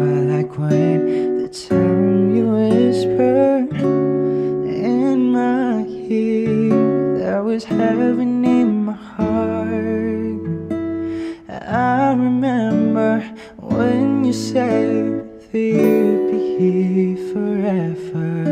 I like when the time you whisper in my ear that was heaven in my heart. I remember when you said that you'd be here forever.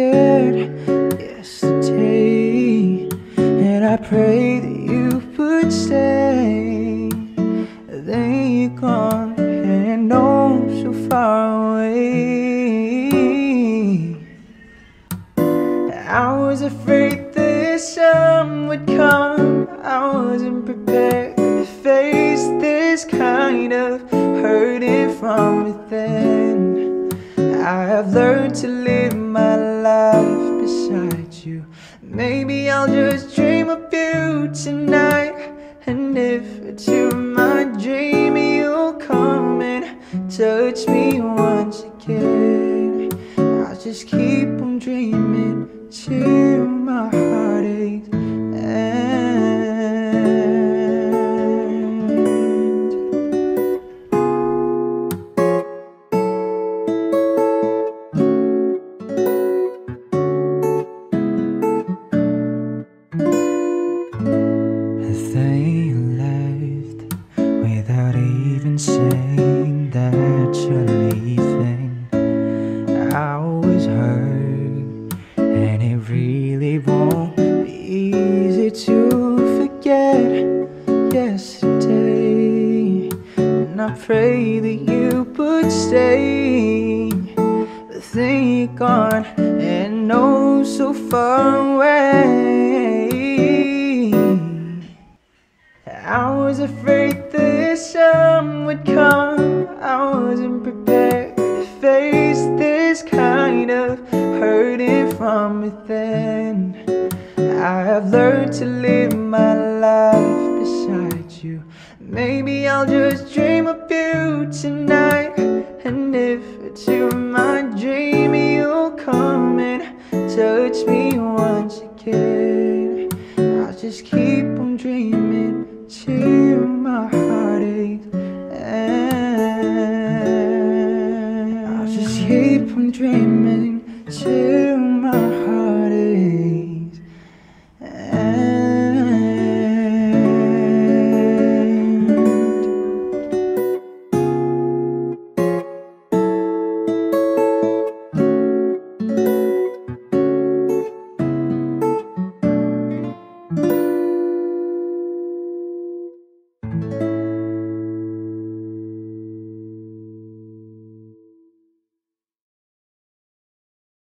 Forget yesterday. And I pray that you would stay. Then you're gone, and oh, so far away. I was afraid this sun would come. I wasn't prepared to face this kind of hurting from within. I have learned to live my life beside you. Maybe I'll just dream of you tonight. And if it's you, my dream, you'll come and touch me once again. I'll just keep on dreaming till my to forget yesterday. And I pray that you would stay, but then you're gone, and oh, so far away. I was afraid this sun would come. I wasn't prepared to face this kind of hurting from within. I have learned to live my life beside you. Maybe I'll just dream of you tonight. And if it's you my dream You'll come and touch me once again. I'll just keep on dreaming Till my heartache ends I'll just keep on dreaming.